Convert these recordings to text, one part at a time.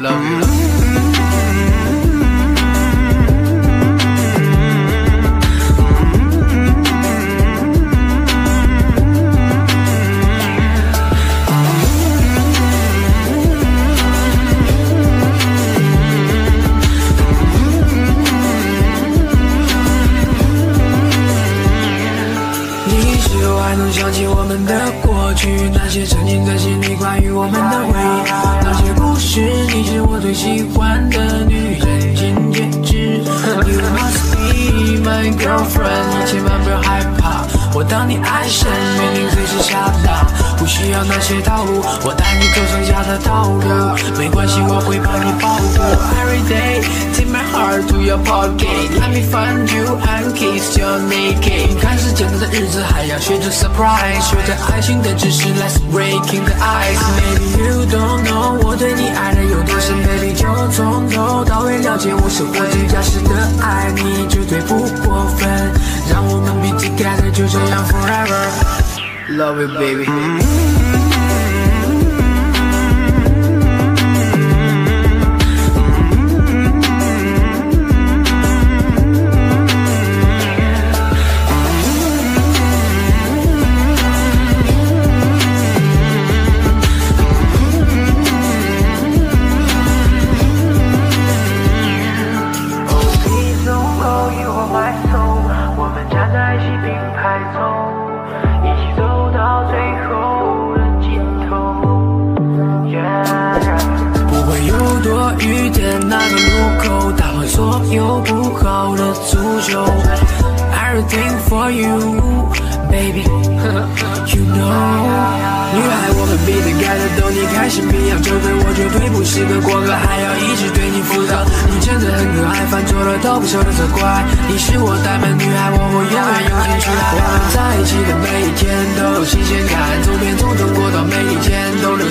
Love you. ”你是我还能想起我们的过去，那些曾经在心里关于我们最喜欢的女人，金戒指。You must be my girlfriend，你千万不要害怕，我当你爱神，命令随时下达，不需要那些套路，我带你走剩下的道路，没关系，我会帮你保护。Every day take my heart to your pocket，let me find you and kiss your naked。看似简单的日子，还要学着 surprise，学着爱情的知识，Let's breaking the ice。Don't know 我对你爱的有多深，Baby 就从头到尾了解我生活最扎实的爱你，绝对不过分，让我们 be together，就这样 forever。Love you, baby. 所有不好的诅咒。Everything for you, baby. You know，女孩，我们 be together，逗你开心，比洋纠纷，我绝对不是个过客，还要一直对你负责。你真的很可爱，犯错了都不舍得责怪。你是我呆萌女孩，我会永远用心去爱。我们在一起的每一天都有新鲜感，走遍从中国到每一天都留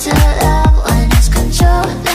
to love when it's controlling.